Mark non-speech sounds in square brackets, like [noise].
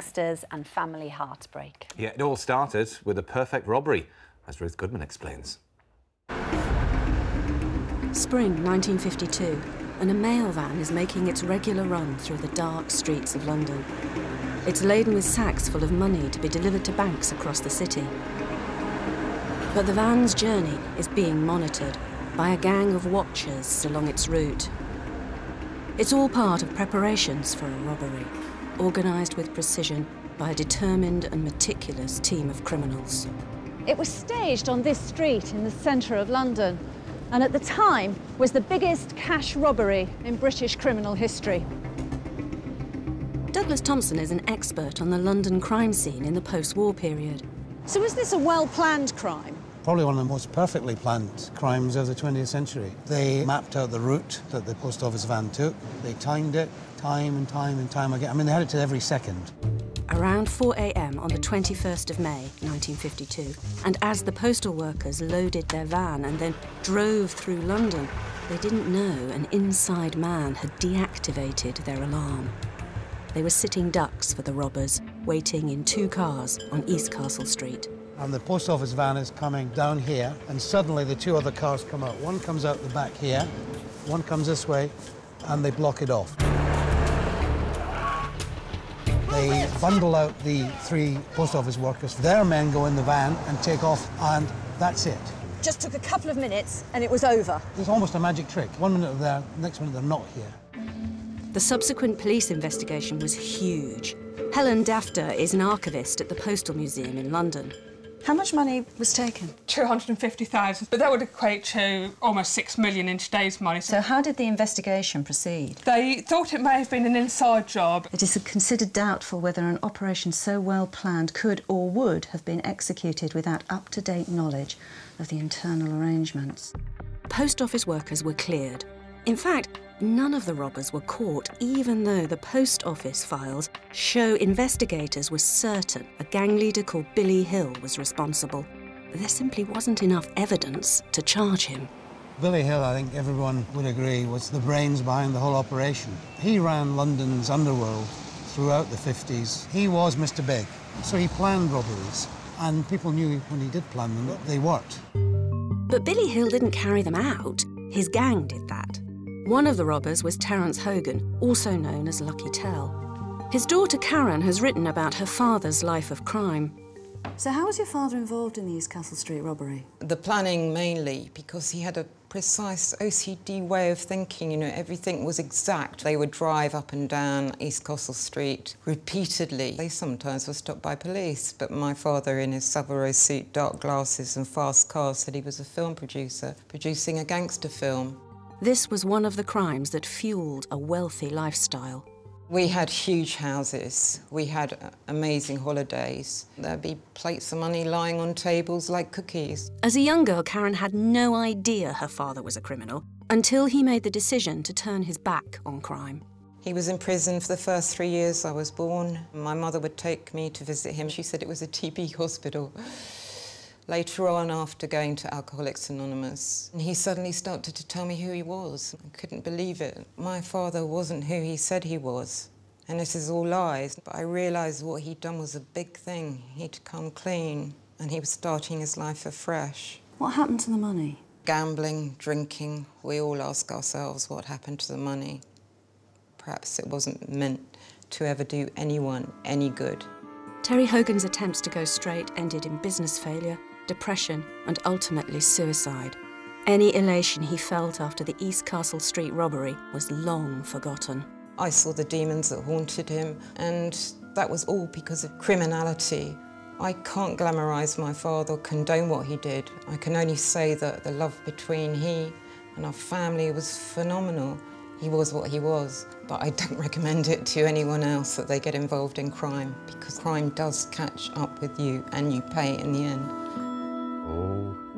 gangsters and family heartbreak. Yeah, it all started with a perfect robbery, as Ruth Goodman explains. Spring 1952, and a mail van is making its regular run through the dark streets of London. It's laden with sacks full of money to be delivered to banks across the city. But the van's journey is being monitored by a gang of watchers along its route. It's all part of preparations for a robbery, organised with precision by a determined and meticulous team of criminals. It was staged on this street in the centre of London and at the time was the biggest cash robbery in British criminal history. Douglas Thompson is an expert on the London crime scene in the post-war period. So was this a well-planned crime? Probably one of the most perfectly planned crimes of the 20th century. They mapped out the route that the post office van took. They timed it time and time and time again. I mean, they had it to every second. Around 4 a.m. on the 21st of May 1952, and as the postal workers loaded their van and then drove through London, they didn't know an inside man had deactivated their alarm. They were sitting ducks for the robbers, waiting in two cars on East Castle Street. And the post office van is coming down here, and suddenly the two other cars come out. One comes out the back here, one comes this way, and they block it off. They bundle out the three post office workers. Their men go in the van and take off, and that's it. Just took a couple of minutes and it was over. It's almost a magic trick. One minute they're there, next minute they're not here. The subsequent police investigation was huge. Helen Dafter is an archivist at the Postal Museum in London. How much money was taken? 250,000, but that would equate to almost 6 million in today's money. So how did the investigation proceed? They thought it may have been an inside job. It is considered doubtful whether an operation so well planned could or would have been executed without up-to-date knowledge of the internal arrangements. Post office workers were cleared. In fact, none of the robbers were caught, even though the post office files show investigators were certain a gang leader called Billy Hill was responsible. There simply wasn't enough evidence to charge him. Billy Hill, I think everyone would agree, was the brains behind the whole operation. He ran London's underworld throughout the 50s. He was Mr. Big, so he planned robberies, and people knew when he did plan them that they worked. But Billy Hill didn't carry them out. His gang did that. One of the robbers was Terence Hogan, also known as Lucky Tel. His daughter Karen has written about her father's life of crime. So how was your father involved in the East Castle Street robbery? The planning mainly, because he had a precise OCD way of thinking, you know, everything was exact. They would drive up and down East Castle Street repeatedly. They sometimes were stopped by police, but my father in his Savile suit, dark glasses and fast cars said he was a film producer, producing a gangster film. This was one of the crimes that fueled a wealthy lifestyle. We had huge houses. We had uh, amazing holidays. There'd be plates of money lying on tables like cookies. As a young girl, Karen had no idea her father was a criminal until he made the decision to turn his back on crime. He was in prison for the first three years I was born. My mother would take me to visit him. She said it was a TB hospital. Later on, after going to Alcoholics Anonymous, he suddenly started to tell me who he was. I couldn't believe it. My father wasn't who he said he was. And this is all lies. But I realised what he'd done was a big thing. He'd come clean, and he was starting his life afresh. What happened to the money? Gambling, drinking. We all ask ourselves what happened to the money. Perhaps it wasn't meant to ever do anyone any good. Terry Hogan's attempts to go straight ended in business failure depression, and ultimately suicide. Any elation he felt after the East Castle Street robbery was long forgotten. I saw the demons that haunted him, and that was all because of criminality. I can't glamorise my father or condone what he did. I can only say that the love between he and our family was phenomenal. He was what he was, but I don't [laughs] recommend it to anyone else that they get involved in crime because crime does catch up with you and you pay in the end. Oh.